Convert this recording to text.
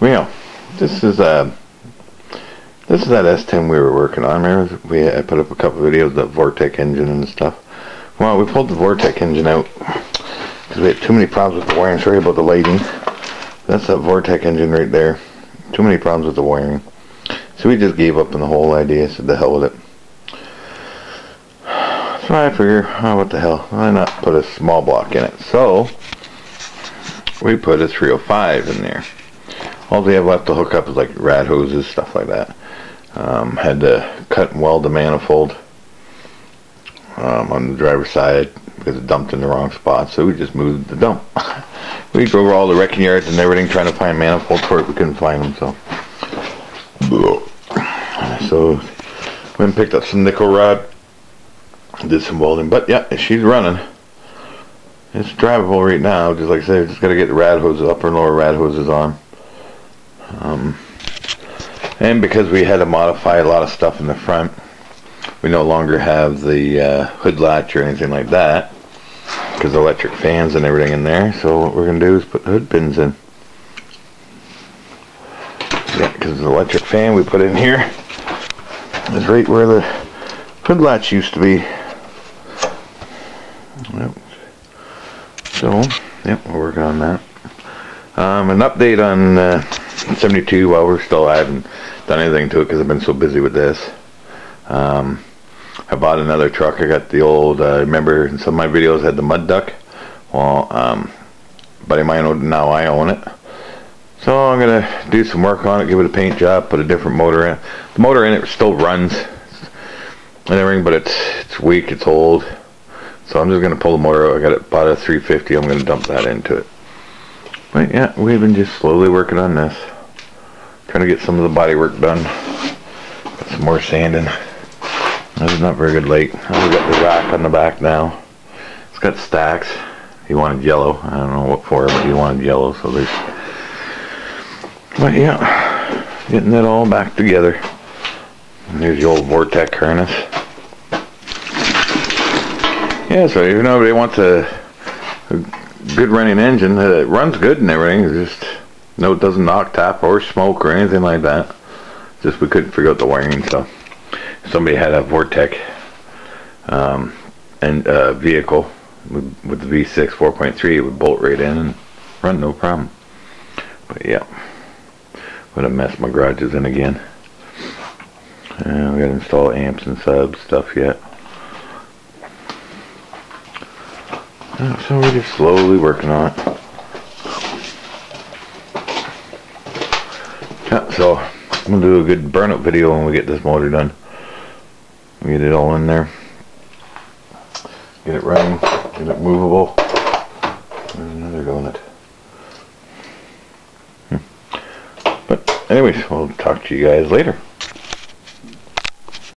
Well, this is uh, this is that S10 we were working on. Remember, we I put up a couple videos of the Vortec engine and stuff. Well, we pulled the Vortec engine out because we had too many problems with the wiring. Sorry about the lighting. That's that Vortec engine right there. Too many problems with the wiring. So we just gave up on the whole idea. Said the hell with it. So I figure, oh, what the hell? Why not put a small block in it? So we put a 305 in there. All they have left to hook up is like rad hoses, stuff like that. Um, had to cut and weld the manifold um, on the driver's side because it dumped in the wrong spot, so we just moved the dump. we drove over all the wrecking yards and everything trying to find manifolds for it. We couldn't find them, so. So, went and picked up some nickel rod, did some welding, but yeah, she's running. It's drivable right now, just like I said, just gotta get the rad hoses, upper and lower rad hoses on. Um, and because we had to modify a lot of stuff in the front, we no longer have the uh, hood latch or anything like that because electric fans and everything in there. So what we're going to do is put the hood pins in. Yeah, because the electric fan we put in here is right where the hood latch used to be. Yep. So, yep, we're working on that. Um, an update on uh, 72 while we're still I haven't done anything to it because I've been so busy with this. Um, I bought another truck. I got the old, uh, remember in some of my videos had the mud duck. Well, um, buddy of mine, now I own it. So I'm going to do some work on it, give it a paint job, put a different motor in. The motor in it still runs and everything, but it's it's weak, it's old. So I'm just going to pull the motor out. I got it, bought a 350. I'm going to dump that into it. But yeah, we've been just slowly working on this. Trying to get some of the body work done. Got some more sanding. This is not very good lake. we got the rack on the back now. It's got stacks. He wanted yellow. I don't know what for, but he wanted yellow, so there's... But yeah, getting it all back together. And there's the old Vortec harness. Yeah, so if nobody wants a, a good running engine, it runs good and everything, it's just no, it doesn't knock tap or smoke or anything like that. Just we couldn't figure out the wiring, so somebody had a Vortec um, and uh, vehicle with, with the V6 4.3, it would bolt right in and run no problem. But yeah, what a mess my garage is in again. Uh, we got to install amps and subs stuff yet. So we're just slowly working on it. Yeah, so I'm gonna do a good burnout video when we get this motor done. Get it all in there. Get it running, get it movable. There's another go it. Hmm. But anyways, we'll talk to you guys later.